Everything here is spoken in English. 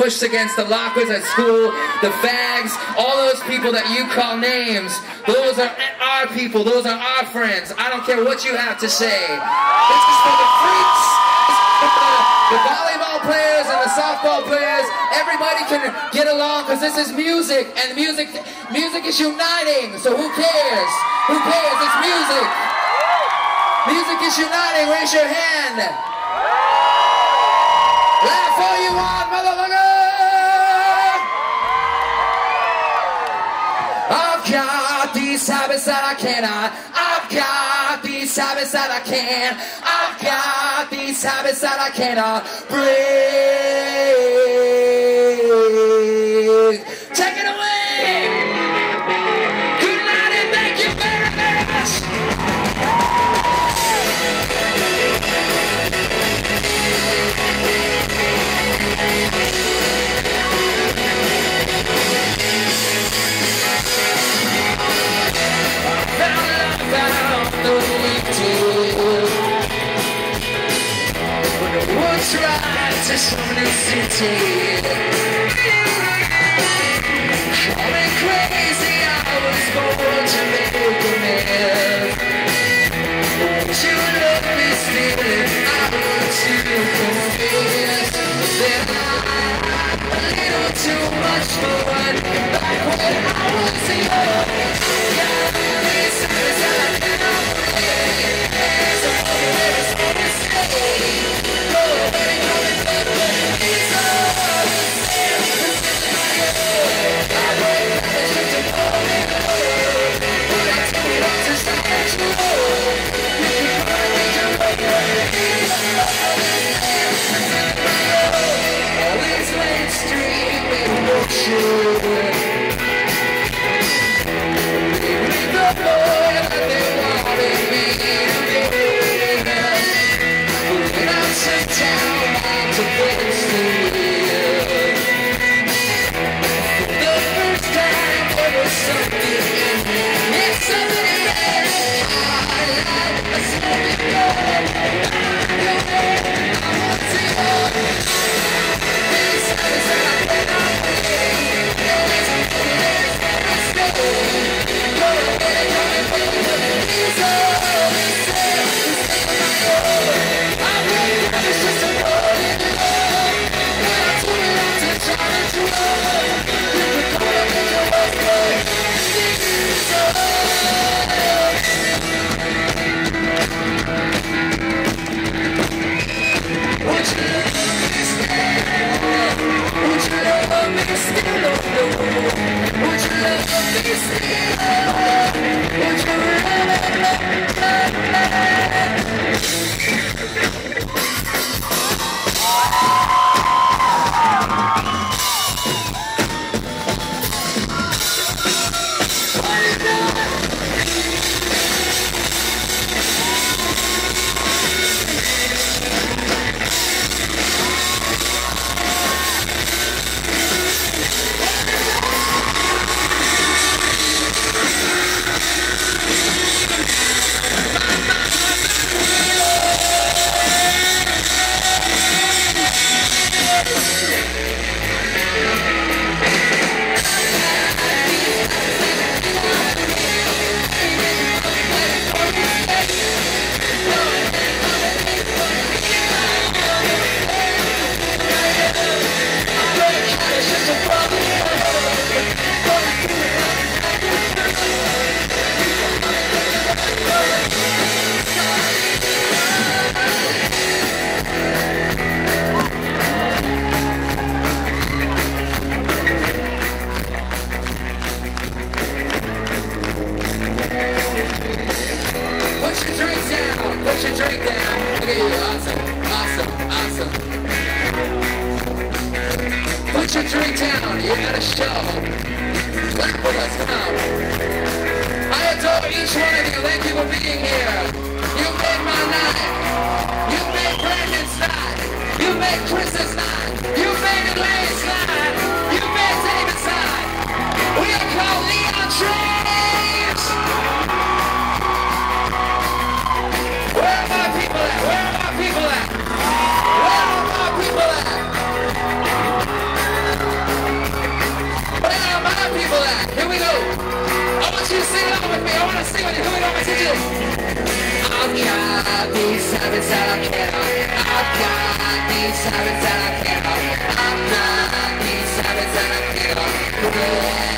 pushed against the lockers at school, the fags, all those people that you call names. Those are our people. Those are our friends. I don't care what you have to say. This is for the freaks. For the, the volleyball players and the softball players. Everybody can get along because this is music, and music, music is uniting. So who cares? Who cares? It's music. Music is uniting. Raise your hand. Laugh all you want, motherfucker! I've got these habits that I cannot. I've got these habits that I can't. I've got these habits that I cannot break. To some new city? Put your drink down. You got a show. Come. I adore each one of you. Thank you for being here. You made my night. You made Brandon's night. You made Chris's night. Want to sing along with me. I want to sing with you. I've got these habits that I can't help. I've got these habits that I can't help. I've got these habits that I.